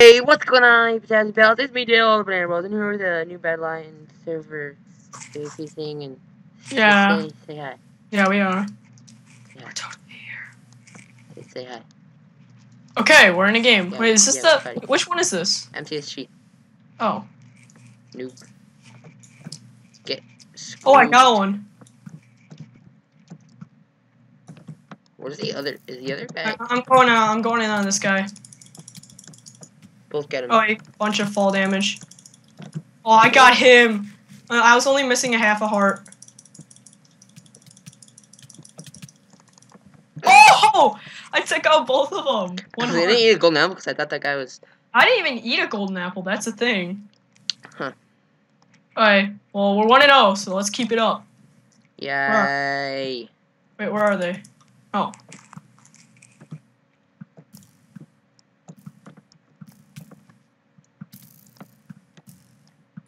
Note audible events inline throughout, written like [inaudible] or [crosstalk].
Hey, what's going on, you Potato Pals? It's me, Dale, the Banana Bros, and here with a new Badlion server safety thing, and Yeah. say, say hi. Yeah, we are. Yeah. We're totally here. Say, say hi. Okay, we're in a game. Yeah, Wait, is this yeah, the ready. which one is this? MTSG. Oh. Noob. Get Oh, I got one. Where's the other? Is the other guy? I'm going out. I'm going in on this guy. Both get him. Oh, a bunch of fall damage. Oh, I got him. Uh, I was only missing a half a heart. Oh! I took out both of them. One I heart. didn't eat a golden apple because I thought that guy was. I didn't even eat a golden apple. That's a thing. Huh. Alright. Well, we're one and zero, so let's keep it up. Yay! Wait, where are they? Oh.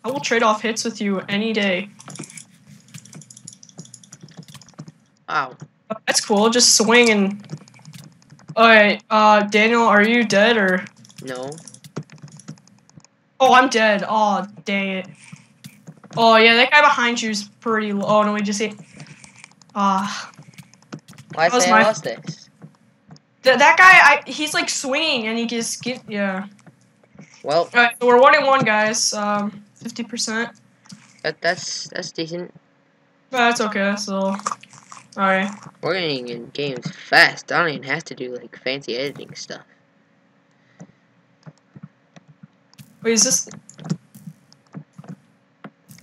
I will trade off hits with you any day. Wow. Oh, That's cool. Just swing and. Alright, uh, Daniel, are you dead or? No. Oh, I'm dead. Oh, dang it. Oh, yeah, that guy behind you is pretty low. Oh, no, we just hit. Ah. Why is my- lost this? Th- that guy, I, he's like swinging and he just get. Yeah. Well, Alright, so we're one and one, guys. Um, 50%. that, that's that's decent. But that's okay, so. Alright. We're getting in games fast. I don't even have to do like fancy editing stuff. Wait, is this.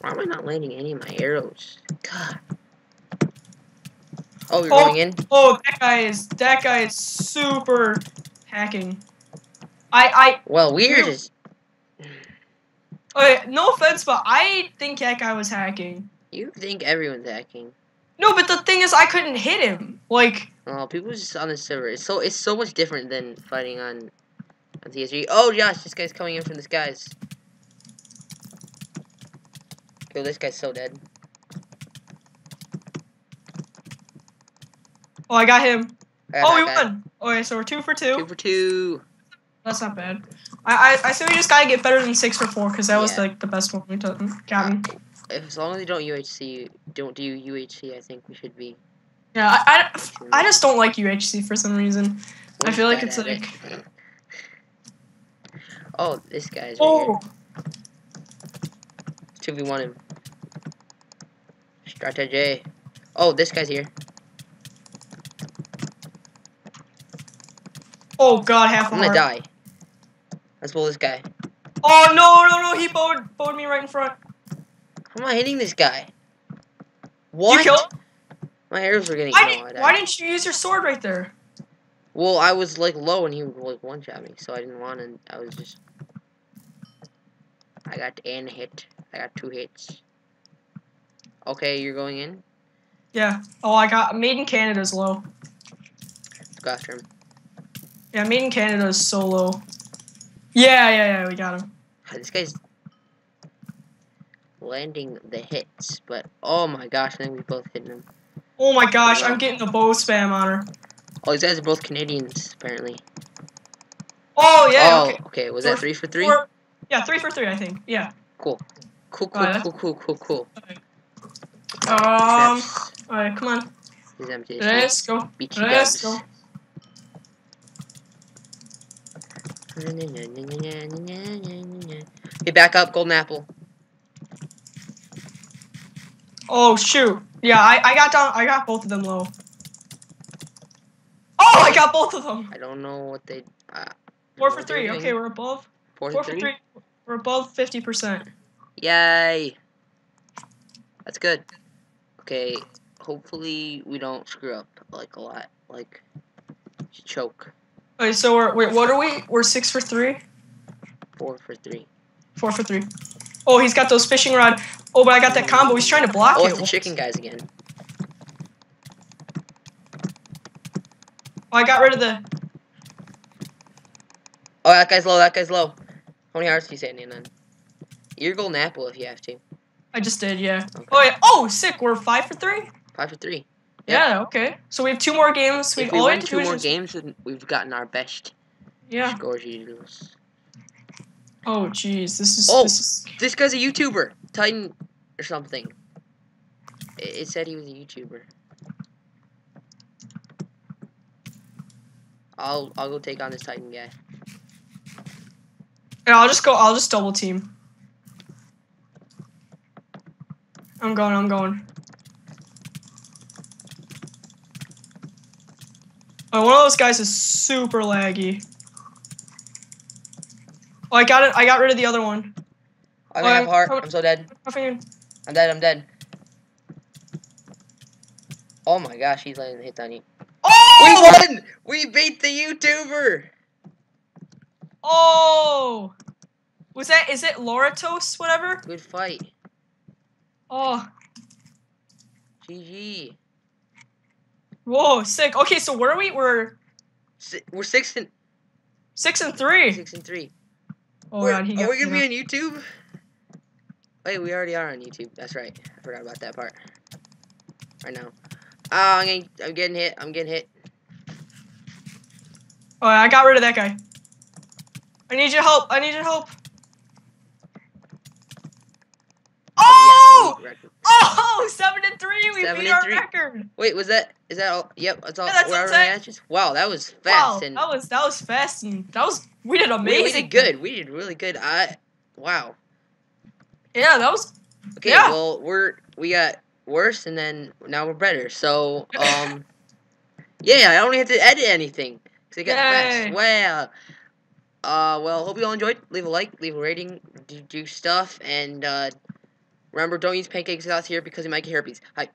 Why am I not landing any of my arrows? God. Oh, you're Oh. going in? Oh, that guy is. That guy is super hacking. I. I. Well, weird is Okay, no offense, but I think that guy was hacking. you think everyone's hacking. No, but the thing is, I couldn't hit him. Like. oh, people just on the server. It's so it's so much different than fighting on on TSG. Oh, Josh, this guy's coming in from the skies. Yo, this guy's so dead. Oh, I got him. I got Oh, we guy. won. Okay, so we're two for two. Two for two. That's not bad. I I, I say we just gotta get better than six for four because that was like the best one we took. Got me. If, as long as you don't UHC, don't do UHC, I think we should be. Yeah, I, I, I just don't like UHC for some reason. I we're feel like it's at it. like. [laughs] Oh, this guy's right Oh, here. 2v1 him. Strategy. Oh, this guy's here. oh God, half I'm gonna heart. die. Let's pull this guy. Oh no, no, no! He bowed, bowed me right in front. How am I hitting this guy? What? You killed? My arrows were getting. Why, did, why didn't you use your sword right there? Well, I was like low and he would like one shot me, so I didn't want to. I was just. I got an hit. I got two hits. Okay, you're going in. Yeah. Oh, I got Made in Canada's low. Go after him. Yeah, Made in Canada is so low. Yeah, yeah, yeah. We got him. This guy's landing the hits, but oh my gosh, I think we both hit him. Oh my gosh, I'm getting the bow spam on her. Oh, these guys are both Canadians, apparently. Oh yeah. oh, okay. okay. Was Four- that three for three? Four- yeah, three for three, I think. Yeah. Cool. Cool, cool, Alright, cool, cool, cool, cool. Um. All right, come on. Let's go. Let's go. Hey, back up, golden apple. Oh shoot. Yeah, I, I got down. I got both of them low. Oh, I got both of them. I don't know what they. Uh, Four for three. Okay, we're above. Four, Four for for three. three. We're above fifty percent. Yay! That's good. Okay, hopefully we don't screw up like a lot, like choke. Okay, so we're wait. What are we? We're six for three. Four for three. Four for three. Oh, he's got those fishing rod. Oh, but I got that combo. He's trying to block Oh, it. it's the chicken guys again. Oh, I got rid of the. Oh, that guy's low. That guy's low. How many hearts do you say, in then? You're golden apple if you have to. I just did. Yeah. Okay. Oh yeah. Oh, sick. We're five for three. Five for three. Yeah. Okay. So we have two more games. We If we all we win have to two more games, then we've gotten our best Yeah. scores. Oh jeez, this is Oh. this is This guy's a YouTuber, Titan or something. It, it said he was a YouTuber. I'll I'll go take on this Titan guy. And I'll just go. I'll just double team. I'm going. I'm going. Oh, one of those guys is super laggy. Oh, I got it. I got rid of the other one. I don't have Um, heart. I'm so dead. I'm dead. I'm dead. Oh my gosh, he's letting hit Tiny. Oh! We won! We beat the YouTuber. Oh! Was that? Is it Loratos? Whatever. Good fight. Oh, GG. Whoa, sick. Okay, so where are we? We're Si- We're six and six and three. six and three. Oh We're- god, he are we gonna be on YouTube? Wait, we already are on YouTube. That's right. I forgot about that part. Right now. Oh, uh, I'm getting, I'm getting hit. I'm getting hit. Oh, I got rid of that guy. I need your help. I need your help. Oh! Record. Oh, seven and three. We Seven beat our three. record. Wait, was that? Is that all? Yep, that's all. Yeah, that's we're what I'm already saying. matches. Wow, that was Wow, fast and that was that was fast and that was we did we, amazing. we did good. We did really good. I wow. Yeah, that was Okay, Yeah. well we're we got worse and then now we're better. So [laughs] um, yeah, I don't have to edit anything because I got fast. Wow. Uh, well, hope you all enjoyed. Leave a like, leave a rating, do, do stuff, and uh, remember, don't use pancake sauce here because you might get herpes. Hi.